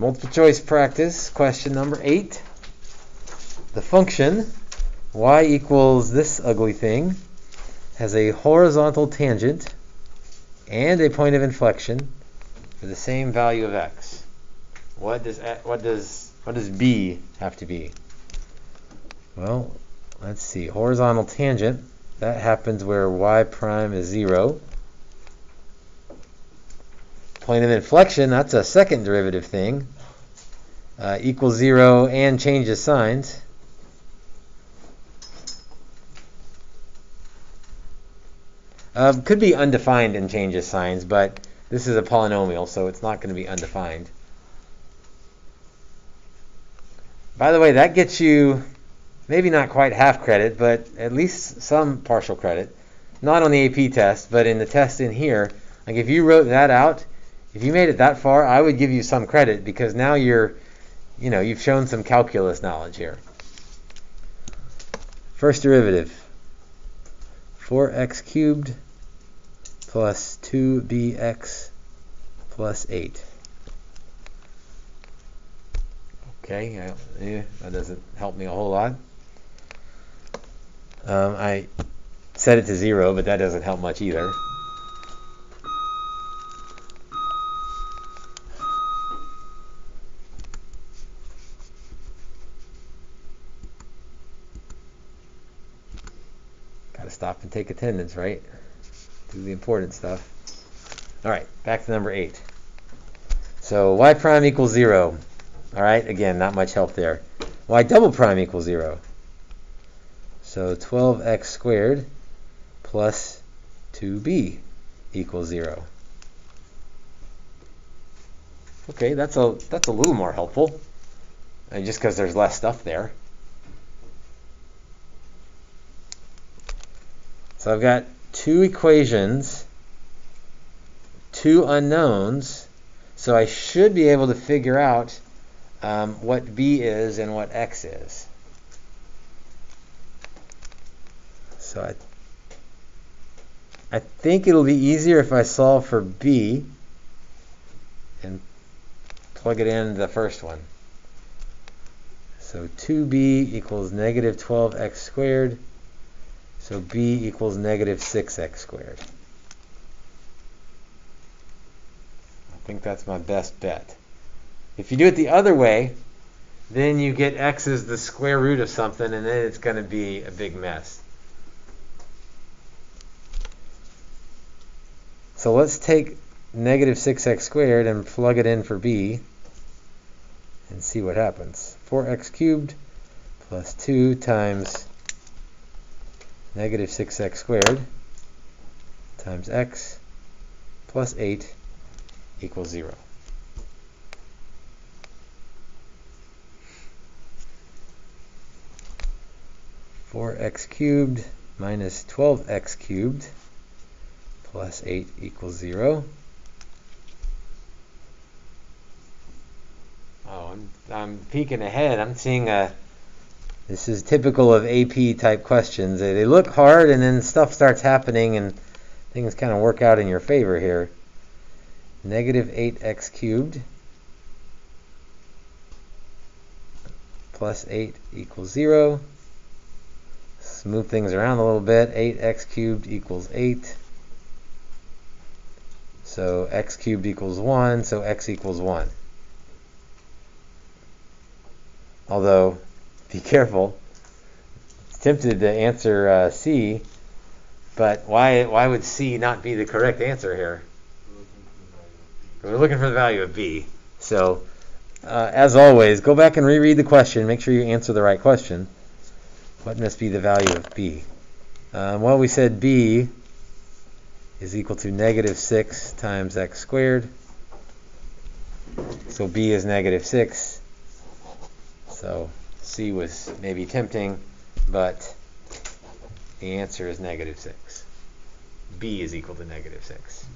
Multiple choice practice, question number eight. The function y equals this ugly thing has a horizontal tangent and a point of inflection for the same value of x. What does what does what does b have to be? Well, let's see. Horizontal tangent that happens where y prime is zero. Point of inflection that's a second derivative thing. Uh, equals zero and changes signs. Uh, could be undefined and changes signs, but this is a polynomial, so it's not going to be undefined. By the way, that gets you maybe not quite half credit, but at least some partial credit. Not on the AP test, but in the test in here. Like if you wrote that out, if you made it that far, I would give you some credit because now you're, you know, you've shown some calculus knowledge here. First derivative, 4x cubed plus 2bx plus 8. Okay, yeah, that doesn't help me a whole lot. Um, I set it to 0, but that doesn't help much either. Stop and take attendance, right? do the important stuff. All right, back to number eight. So y prime equals zero. All right, again, not much help there. y double prime equals zero. So 12x squared plus 2b equals zero. Okay, that's a that's a little more helpful, and just because there's less stuff there. So I've got two equations, two unknowns, so I should be able to figure out um, what b is and what x is. So I, I think it'll be easier if I solve for b and plug it in the first one. So 2b equals negative 12x squared so b equals negative 6x squared. I think that's my best bet. If you do it the other way, then you get x is the square root of something, and then it's going to be a big mess. So let's take negative 6x squared and plug it in for b and see what happens. 4x cubed plus 2 times negative 6x squared times x plus 8 equals 0. Four x cubed minus 12x cubed plus 8 equals 0. Oh, I'm, I'm peeking ahead. I'm seeing a this is typical of AP type questions. They look hard and then stuff starts happening and things kind of work out in your favor here. Negative 8x cubed plus 8 equals 0. Smooth things around a little bit. 8x cubed equals 8. So x cubed equals 1, so x equals 1. Although be careful. Tempted to answer uh, C, but why why would C not be the correct answer here? We're looking for the value of B. So, uh, as always, go back and reread the question. Make sure you answer the right question. What must be the value of B? Um, well, we said B is equal to negative 6 times x squared. So B is negative 6. So C was maybe tempting, but the answer is negative 6. B is equal to negative 6.